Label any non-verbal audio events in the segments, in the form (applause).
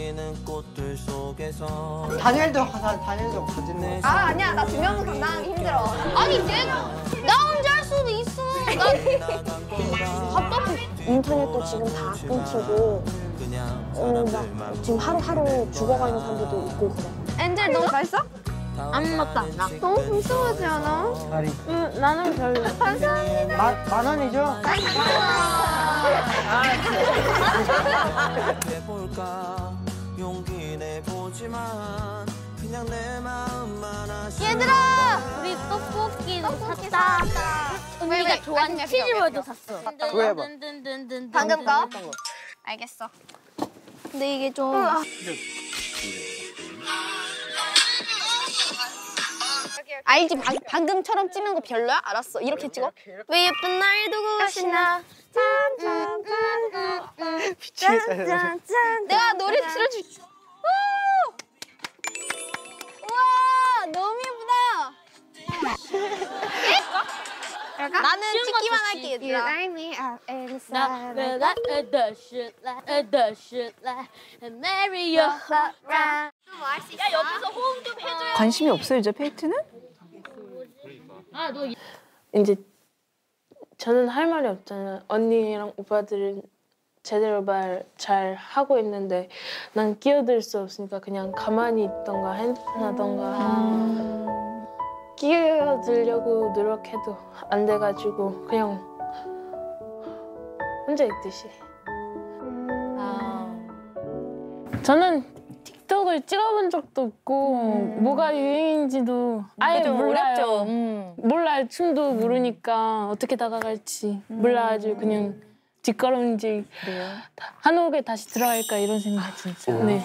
피어있는 꽃들 속에서 다니엘도 가사 다니엘도 가지는 거. 아 아니야 나 두 명은 감당하기 힘들어. 아니 내가 나 혼자 할 수도 있어. 나 답답해. 인터넷도 지금 다 끊기고 어, 막 지금 하루하루 죽어가는 사람들도 있고 그래. 엔젤 너 맛있어? 안 먹다. 너무 불쌍하지 않아? 다리. 응, 나는 별로. 감사합니다. 만, 만 원이죠? 해볼까 용기 내보지만 그냥 내 마음만 아쉬워 얘들아 우리 떡볶이 샀다. 언니가 좋아하는 치즈볼도 샀어. 그거 해봐. 방금 거? 알겠어. 근데 이게 좀 알지? 방, 방금처럼 찍는 거 별로야? 알았어. 이렇게 찍어. 왜 예쁜 날 두고 가시나? 짠짠짠짠. 내가 노래. 우! 우와, 너무 예쁘다. 나는 찍기만 할게, 얘들아. Now that I the shit like I the shit like and marry your heart right. 야 옆에서 호응 좀 해줘요. 관심이 없어요 이제 페이트는? 아너 이제 저는 할 말이 없잖아요. 언니랑 오빠들은 제대로 말 잘 하고 있는데 난 끼어들 수 없으니까 그냥 가만히 있던가 핸드폰하던가 끼어들려고 노력해도 안 돼가지고 그냥 혼자 있듯이. 저는 틱톡을 찍어본 적도 없고 뭐가 유행인지도 아예 몰라요. 몰라요. 춤도 모르니까 어떻게 다가갈지 몰라가지고 그냥 뒷걸음질 한옥에 다시 들어갈까 이런 생각 진짜. 네.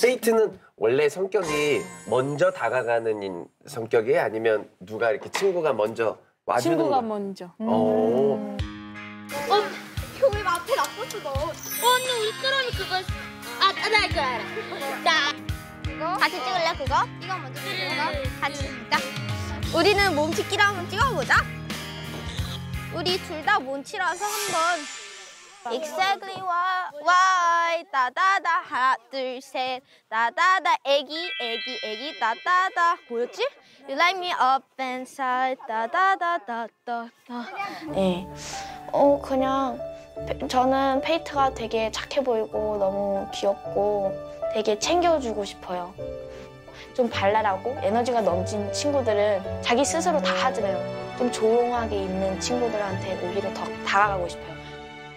페이트는 원래 성격이 먼저 다가가는 인- 성격이에요? 아니면 누가 이렇게 친구가 먼저 와주는 친구가 거? 먼저. 어. 교회 앞에 놔뒀어, 너. 언니 우리 그러면 그거 아 나 이거 알아. 나 같이 찍을래, 그거? 이거 먼저 찍을까? 같이 찍자. 우리는 몸치기를 한번 찍어보자. 우리 둘 다 몸치라서 한번 exactly why, 따다다 하나 둘셋 따다다 애기 애기 애기 따다다 뭐였지? You like me up inside 따다다다다다 네. 어, 그냥 페- 저는 페이트가 되게 착해 보이고 너무 귀엽고 되게 챙겨주고 싶어요. 좀 발랄하고 에너지가 넘친 친구들은 자기 스스로 다 하잖아요. 좀 조용하게 있는 친구들한테 오히려 더 다가가고 싶어요.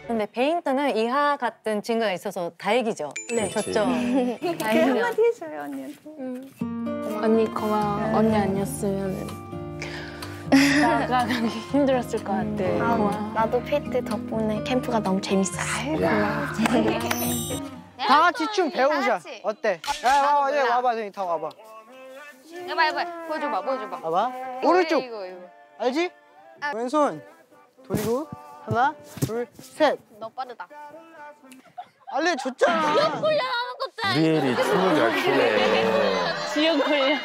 근데 페이트는 이화 같은 친구가 있어서 다행이죠. 네. 좋죠. 한마디 해줘요 언니한테. 언니 고마워. 언니 아니었으면 나가기 힘들었을 것 같아. 고마워. 나도 페이트 덕분에 캠프가 너무 재밌어요. 다 같이 춤 배우자. 같이. 어때? 야, 와봐, 얘 와봐, 저기 다 와봐. 해봐 해봐 보여줘봐 보여줘봐 와봐. 오른쪽. 이거 이거 알지? 왼손 돌리고 하나, 둘, 셋. 너 빠르다 알려줬잖아. 우리엘이 춤을 잘 추네. 지연 콜려.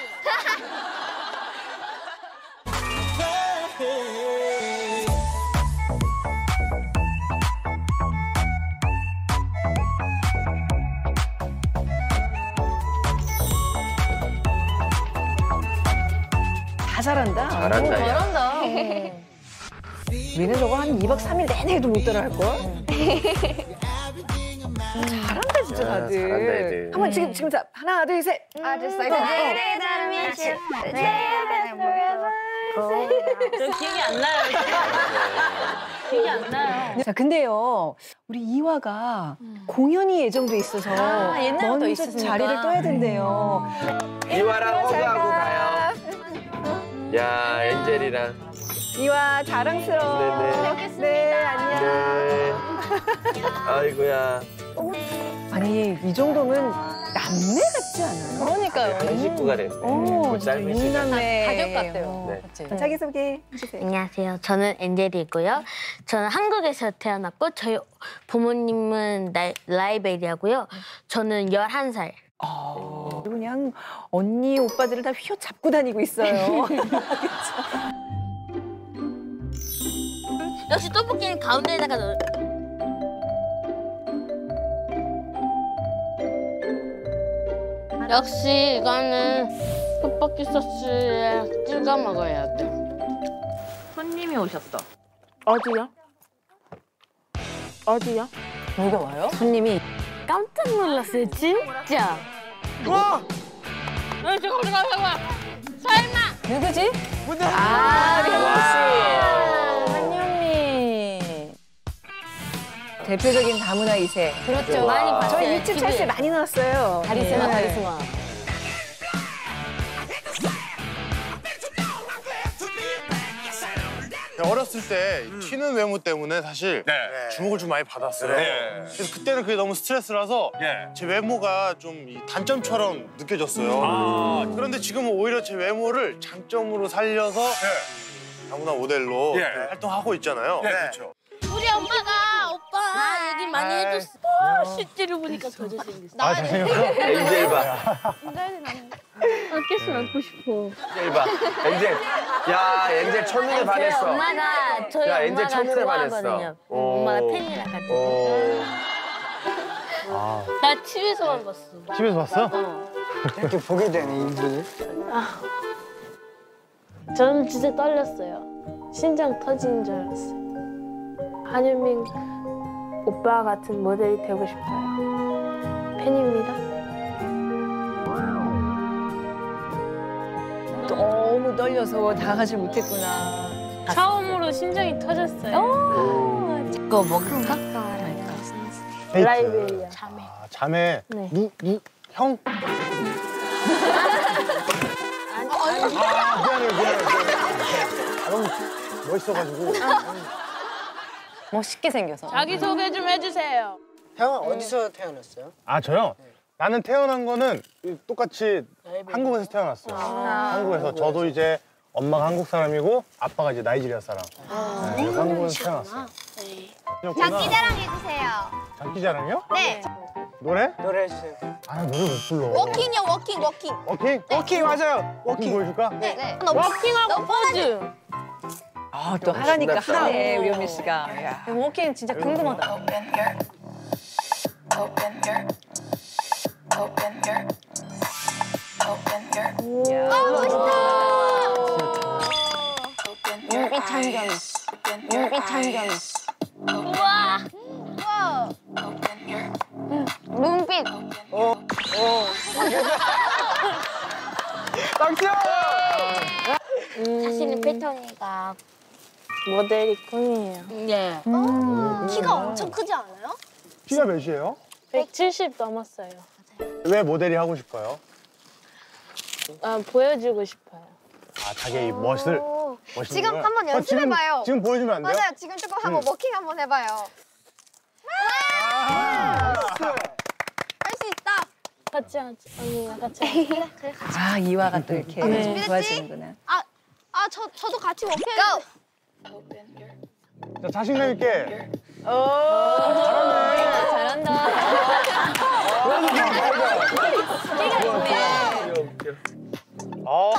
다 잘한다. 잘한다. 야. 잘한다. (laughs) 우리는 저거 한 2박 3일 내내도 못 따라 할 걸. 잘한다 진짜 아, 다들. 잘한다, 애들. 한번 지금 지금 자 하나 둘 셋. 아 just like 저 기억이 안 나요. (laughs) 기억이 안 나요. 자 근데요 우리 이화가 공연이 예정돼 있어서 아, 옛날부터 먼저 있으시니까. 자리를 떠야 된대요. 이화랑 허그하고 가요. 야, 엔젤이랑. 이화 자랑스러워. 네네. 네 안녕. 네. 아이고야. 아니 이 정도면 남매 같지 않아요? 그러니까요. 한 식구가 됐네. 오, 짧은 시간. 가족 같아요. 네. 그치? 자기 소개 해주세요. 안녕하세요. 저는 엔젤이고요. 저는 한국에서 태어났고 저희 부모님은 나, 라이베리아고요. 저는 11살. 아, 그냥 언니 오빠들을 다 휘어 잡고 다니고 있어요. (laughs) 역시 떡볶이는 가운데에다가 넣 역시 이거는 떡볶이 소스에 찍어 먹어야 돼. 손님이 오셨어. 어디요? 어디요? 누가 와요? 손님이 깜짝 놀랐어요, 진짜. 와! 어, 잠깐만, 잠깐만, 잠깐만. 설마. 누구지? 문대 아, 우리 대표적인 다문화 이세. 그렇죠. 많이 봤어요. 저희 일집 찰스 많이 나왔어요. 카리스마, 네. 카리스마. 어렸을 때 튀는 외모 때문에 사실 주목을 좀 많이 받았어요. 네. 그래서 그때는 그게 너무 스트레스라서 예. 제 외모가 좀이 단점처럼 느껴졌어요. 아. 그런데 지금은 오히려 제 외모를 장점으로 살려서 다문화 모델로 예. 활동하고 있잖아요. 네, 그렇죠. 우리 엄마가 오빠 얘기 많이 아이. 해줬어. 아, 실제로 보니까 더 잘생겼어. 아, 잘생겼어? 엔젤 봐. 아, 키스 (laughs) 안고 싶어. 엔젤 봐. 엔젤. 야, 엔젤 첫눈에 반했어. 엄마가 저희 야, 엔젤 엄마가 좋아하거든요. 반했어. 엄마가 오. 팬이라 가지고. 오. 나 TV에서만 봤어. 집에서 봤어? 이렇게 보게 되네, 이분을. 저는 진짜 떨렸어요. 심장 터지는 줄 알았어요. 한현민 오빠 같은 모델이 되고 싶어요. 팬입니다. 너무 떨려서 다가가지 못했구나. 처음으로 심장이 터졌어요. 그거 먹을까? 라이브에요. 아, 자매. 네. 누, 누, 형? (laughs) 아, 미안해요, 미안해요. 미안해요. 너무 멋있어가지고. 멋있게 생겨서. 자기 소개 좀 해주세요. 형은 어디서 태어났어요? 아, 저요? 나는 태어난 거는 똑같이 한국에서 태어났어요. 한국에서. 저도 이제 엄마가 한국 사람이고 아빠가 이제 나이지리아 사람. 네, 그래서 한국에서 태어났어요. 장기 자랑 해주세요. 장기 자랑이요? 네. 노래? 노래 해주세요. 아, 노래 못 불러. 워킹이요, 워킹, 워킹. 워킹? 워킹 맞아요. 워킹 워킹. 보여줄까? 네. 네. 워킹하고 포즈. 아, 또 하라니까 신났다. 하네, 우리 현민 씨가. 야. 워킹 진짜 궁금하다. 눈빛 참견. 눈빛 참견. 우와. 우와. 눈빛. 어, 어. 박수! 자신의 패턴이가. 모델이 꿈이에요. 예. 키가 엄청 크지 않아요? 키가 몇이에요? 170 넘었어요. 왜 모델이 하고 싶어요? 아, 보여주고 싶어요. 아, 자기의 이 멋을. 멋있는 지금 걸? 한번 어, 연습해봐요. 지금, 지금 보여주면 안 돼요? 맞아요. 지금 조금 한번 워킹 한번 해봐요. 할 수 있다. 같이 하자. 언니가 같이 (laughs) 하자. 그래, 그래. 아, 이화가 또 이렇게 네. 도와주는구나. 아, 아, 저 저도 같이 워킹. Go. 자, 자신감 있게. 잘한다. 어.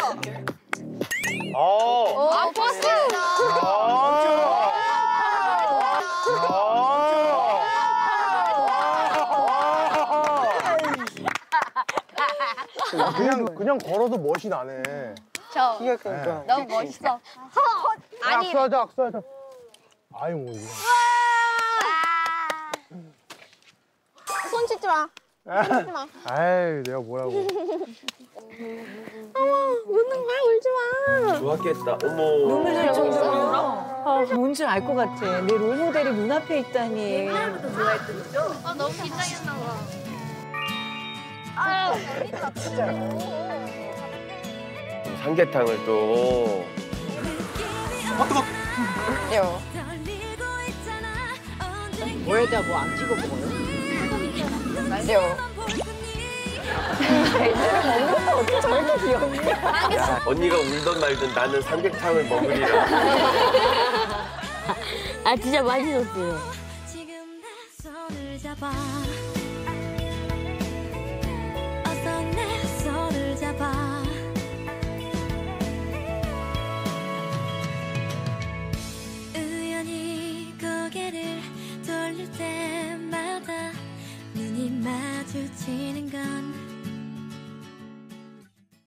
어. 아, 버스. 그냥 그냥 걸어도 멋이 나네. 저 키가 크니까. 너무 멋있어. 아니. 악수하자, 악수하자. 아유 뭐 이거. 손 씻지 마. 씻지 마. 아이 내가 뭐라고. 우는 거야 울지 마. 좋았겠다. 어머. 눈물 날 정도로. 아, 뭔지 알것 같아. 내 롤모델이 눈앞에 있다니. 아 너무 긴장했나 봐. 아유. 삼계탕을 또. 뭐에다 뭐 안 찍어 먹어요? 언니가 울던 말든 나는 삼계탕을 먹으리라. 아, 진짜 맛있었어요.